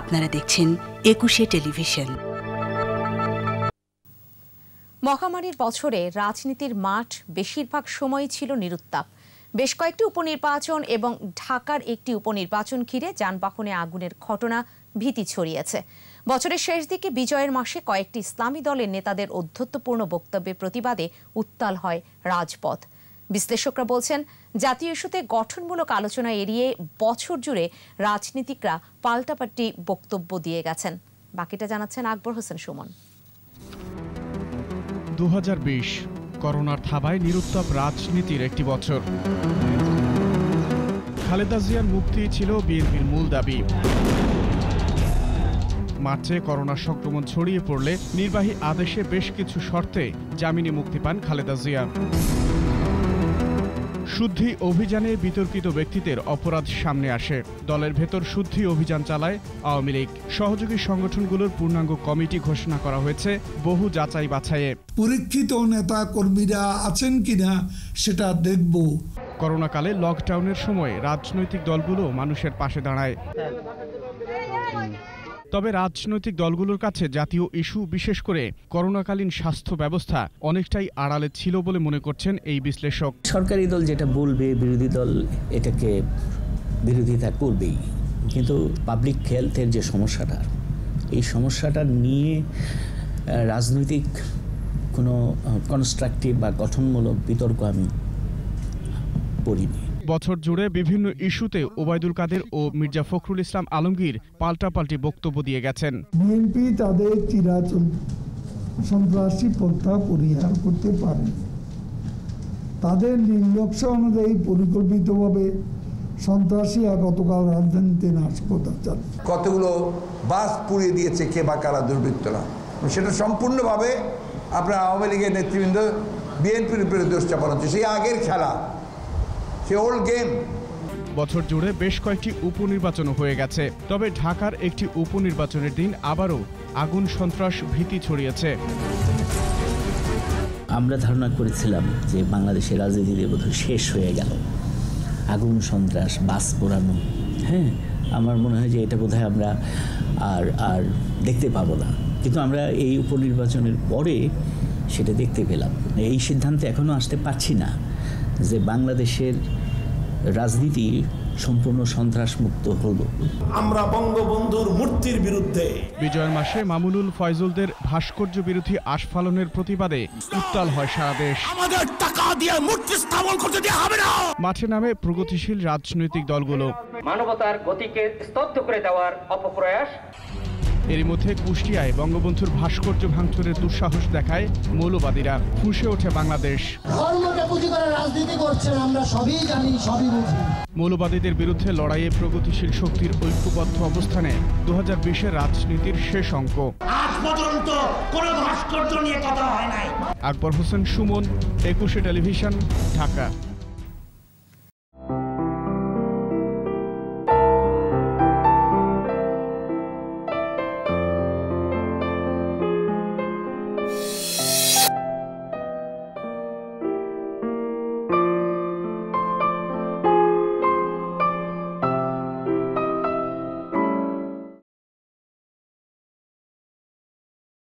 আপনারা দেখছেন একুশে টেলিভিশন। মহামারীর বছরে রাজনীতির মাঠ বেশিরভাগ সময় ছিল নিরুত্তাপ। বেশ কয়েকটি উপনির্বাচন এবং ঢাকার একটি উপনির্বাচন ঘিরে যানবাহনে আগুনের ঘটনা ভীতি ছড়িয়েছে। বছরের শেষ দিকে বিজয়ের মাসে কয়েকটি ইসলামী দলের নেতাদের অধ্যত্বপূর্ণ বক্তব্যের প্রতিবাদে উত্তাল হয় রাজপথ। বিশ্লেষকরা বলছেন, জাতীয় ইস্যুতে গঠনমূলক আলোচনা এড়িয়ে বছর জুড়ে রাজনীতিকরা পাল্টাপাল্টি বক্তব্য দিয়ে গেছেন। বাকিটা জানাচ্ছেন আকবর হোসেন সুমন। দুহাজার বিশ, করোনার থাবায় নিরুত্তাপ রাজনীতির একটি বছর। খালেদা জিয়ার মুক্তি ছিল বিএনপির মূল দাবি। মার্চে করোনা সংক্রমণ ছড়িয়ে পড়লে নির্বাহী আদেশে বেশ কিছু শর্তে জামিনে মুক্তি পান খালেদা জিয়া। শুদ্ধি অভিযানে বিতর্কিত ব্যক্তিদের অপরাধ সামনে আসে। দলের ভেতর শুদ্ধি অভিযান চালায় আওয়ামী লীগ। সহযোগী সংগঠনগুলোর পূর্ণাঙ্গ কমিটি ঘোষণা করা হয়েছে বহু যাচাই বাছাইয়ে। পরীক্ষিত নেতা কর্মীরা আছেন কিনা সেটা দেখব। করোনাকালে লকডাউনের সময় রাজনৈতিক দলগুলো মানুষের পাশে দাঁড়ায়। তবে রাজনৈতিক দলগুলোর কাছে জাতীয় ইস্যু, বিশেষ করে করোনাকালীন স্বাস্থ্য ব্যবস্থা, অনেকটাই আড়ালে ছিল বলে মনে করছেন এই বিশ্লেষক। সরকারি দল যেটা বলবে, বিরোধী দল এটাকে বিরোধিতা করবেই। কিন্তু পাবলিক হেলথের যে সমস্যাটা, এই সমস্যাটা নিয়ে রাজনৈতিক কোনো কনস্ট্রাকটিভ বা গঠনমূলক বিতর্ক আমি করিনি। বছর জুড়ে বিভিন্ন ইস্যুতে ওবায়দুল কাদের ও মির্জা ফখরুল ইসলাম আলমগীর পাল্টাপাল্টি বক্তব্য দিয়ে গেছেন। বিএনপি তাদের চিরাচল সন্ত্রাসী প্রথা পরিহার করতে পারে। তাদের নির্লক্ষ্য অনুযায়ী পরিকল্পিতভাবে সন্ত্রাসীরা গতকাল রাজধানীতে নাশকতা চালায় কতগুলো বাস পুড়িয়ে দিয়েছে কে বা কারা দুর্বৃত্তরা? সেটা সম্পূর্ণভাবে আপনার আওয়ামী লীগের নেতৃবৃন্দ বিএনপির উপরে দোষ চাপানো হচ্ছে। সেই আগের খেলা ওল্ড গেম বছর জুড়ে বেশ কয়েকটি উপনির্বাচনও হয়ে গেছে তবে ঢাকার একটি উপনির্বাচনের দিন আবারও আগুন সন্ত্রাস ভীতি ছড়িয়েছে। আমরা ধারণা করেছিলাম যে বাংলাদেশের রাজনীতিতে বোধহয় শেষ হয়ে গেল। আগুন সন্ত্রাস বাস পোড়ানো হ্যাঁ? আমার মনে হয় যে এটা বোধহয় আমরা আর আর দেখতে পাবো না। কিন্তু আমরা এই উপনির্বাচনের পরে সেটা দেখতে পেলাম। এই সিদ্ধান্তে এখনও আসতে পারছি না। যে বাংলাদেশের রাজনীতি সম্পূর্ণ সন্ত্রাসমুক্ত হলো। আমরা বঙ্গবন্ধুর মূর্তির বিরুদ্ধে। বিজয়ের মাসে মামুনুল ফয়জুলদের ভাস্কর্য বিরোধী আস্ফালনের প্রতিবাদে উত্তাল হয় সারা দেশ। আমাদের টাকা দিয়ে মূর্তি স্থাপন করতে দেওয়া হবে না। মাঠে নামে প্রগতিশীল রাজনৈতিক দলগুলো। মানবতার গতিকে স্তব্ধ করে দেওয়ার অপপ্রয়াস। এরই মধ্যে কুষ্টিয়ায় বঙ্গবন্ধুর ভাস্কর্য ভাঙচুরের দুঃসাহস দেখায় মৌলবাদীরা। ফুঁসে ওঠে বাংলাদেশ। ধর্মকে পুঁজি করে রাজনীতি করছেন আমরা সবই জানি সবই বুঝি। মৌলবাদীদের বিরুদ্ধে লড়াইয়ে প্রগতিশীল শক্তির ঐক্যবদ্ধ অবস্থানে দু হাজার বিশের রাজনীতির শেষ অঙ্ক। আজ পর্যন্ত কোনো ভাস্কর্য নিয়ে কথা হয় নাই। আকবর হোসেন সুমন একুশে টেলিভিশন ঢাকা।